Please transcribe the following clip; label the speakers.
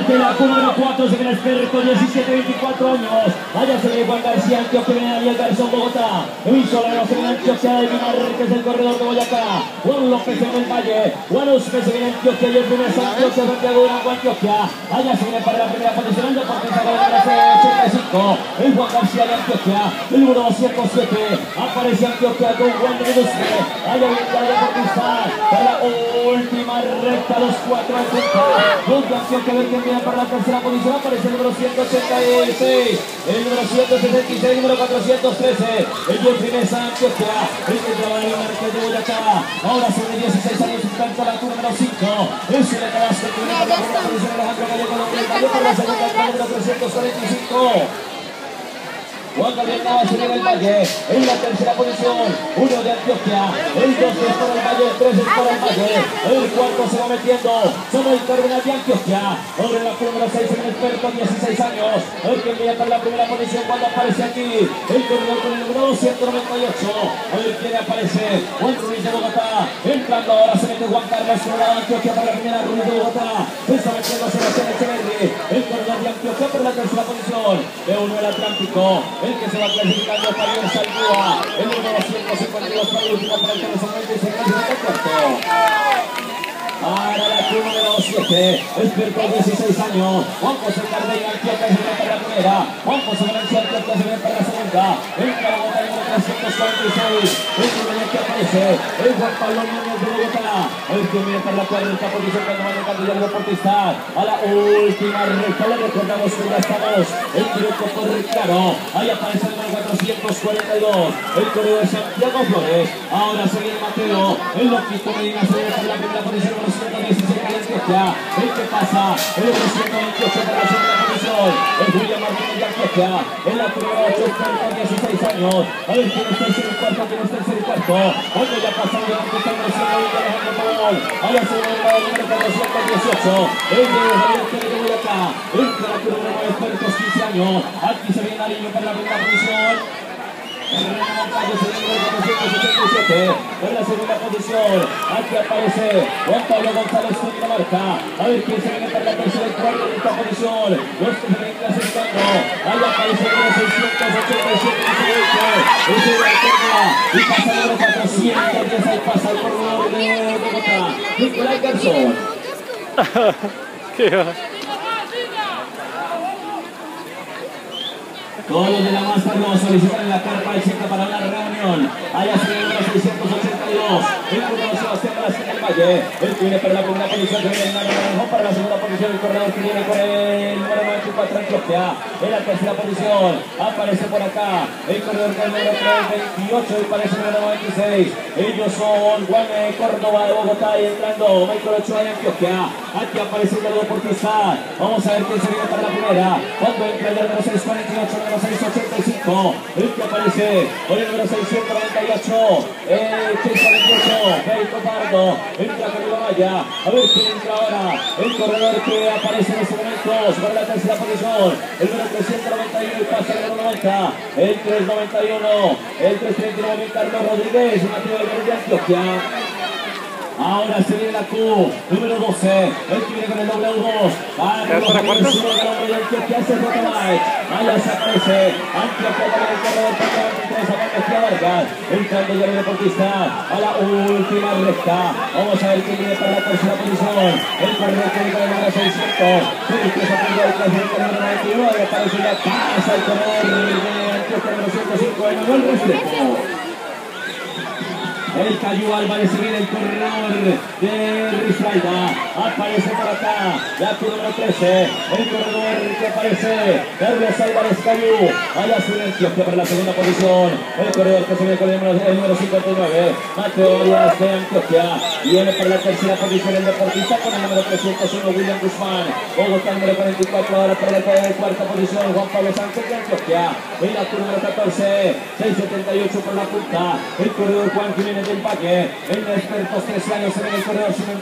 Speaker 1: Desde la número 4 se el experto, 17, 24 años. Allá se viene Juan García, Antioquia, Ariel Garzón, Bogotá. Luis Solano se viene Antioquia, de que es el corredor de Boyacá. Juan López en el Valle. Juan Uspe se viene Antioquia y el primer Antioquia, Santiago Durango, Antioquia. Allá se viene para la primera posición, el Deportista con el 85. El Juan García de Antioquia, el número 207. Aparece Antioquia con Juan de Uspe. Allá viene el Deportista para la última recta, los cuatro al centro. Donde Antioquia ver quién para la tercera posición. Aparece el número 186. El número 166, el número 413. El Jeffrey Antioquia. El que trabaja en el de Boyacá. Ahora sobre 16 años, alcanza la turno número 5. El la. Alejandro Gallego, el la segunda, el número 345. Juan Gabriel Navas viene el Valle en la tercera posición. Uno de Antioquia. El 2 es para el Valle, el 3 es para el Valle. El cuarto se va metiendo sobre el Cardenal de Antioquia. Ahora en la número 6 el experto, 16 años. El que envía para la primera posición cuando aparece aquí. El corredor con el número 198. A ver quién aparece. Juan Ruiz de Bogotá. Entrando ahora se mete Juan Carlos con la Antioquia para la primera Ruiz de Bogotá. Se está metiendo Sebastián Echeverri. El corredor de Antioquia para la tercera posición. De uno el Atlántico el que se va clasificando para el Saldúa, el número 252 para el último para el que solamente se clasifica cuarto. Para la Cruz número 7, experto 16 años, Juan José Cardeña, Antioquia se viene para la primera, Juan José Valencia, Antioquia se viene para la segunda, entra la bota número 346, el que el Juan Pablo Núñez de Bogotá, el que para la cuarta posición cuando va llegando ya el deportista, a la última recta, le recordamos que ya estamos en directo por Ricardo, ahí aparece el número 442, el corredor de Santiago Flores, ahora viene Mateo, el Loquito Medina se para la primera posición, 116 Antioquia. El que pasa, el 128 para la. El Julián Martínez de Antioquia. En la primera 8 con 16 años. A ver quién es tercer cuarto, quién es tercer y cuarto. Cuando ya pasan de Antioquia, el recién de Alejandro. A la segunda número 418. El de Javier Pérez de Boyacá. Entra la curva de 9 expertos, 15 años. Aquí se viene Nariño para la primera posición. En la segunda posición, aquí aparece Juan Pablo González con Dinamarca. A ver quién para la esta posición. Los clasificando. Ahí aparece el número 687 y se y pasa el número 410. Ahí pasa el corredor de Bogotá. Nicolás Garzón. Todos los de la masa no solicitan la carpa de para una reunión. Allá se el 682. El corredor Sebastián del Valle. El que viene para la primera posición, que viene el para la segunda posición. El corredor que viene con el número 94 Antioquia. En la tercera posición aparece por acá el corredor con el número 328 y parece el número 96. Ellos son Juan Córdoba de Bogotá y entrando Michael Ochoa de Antioquia. Aquí aparece el deportista. Vamos a ver quién se viene para la primera. Cuando entra el número 648, número 685. El que aparece con el número 698. El 648. Feito Pardo. Entra con la valla. A ver quién entra ahora. El corredor que aparece en este momento sobre la tercera posición. El número 391 y pasa el número 90. El 391. El 339 Carlos Rodríguez. Mateo Álvarez de Antioquia. Ahora se viene la Q, número 12, el que viene con el W2. Carlos
Speaker 2: ¿Ya para
Speaker 1: los reyes que hace Rotalight. Allá se aparece, Antioquia para el a Mejía Vargas. Entrando ya el deportista a la última recta. Vamos a ver quién viene para la tercera posición. El corredor que viene con el número 600. El que se aprendió el el número 99. Aparece ya pasa el corredor de Antioquia número 105 de Manuel Restrepo. El Cayu Álvarez viene el corredor de Rizalda. Aparece por acá. La número 13. El corredor que aparece. Carlos Álvarez Cayu. Allá se viene Antioquia para la segunda posición. El corredor que se viene con el número, el número 59. Mateo Díaz de Antioquia. Viene para la tercera posición el deportista con el número 301 William Guzmán. Bogotá número 44. Ahora para la cuarta posición Juan Pablo Sánchez de Antioquia. En la número 14. 678 por la punta. El corredor Juan Jiménez del Valle. En expertos 13 años en el corredor.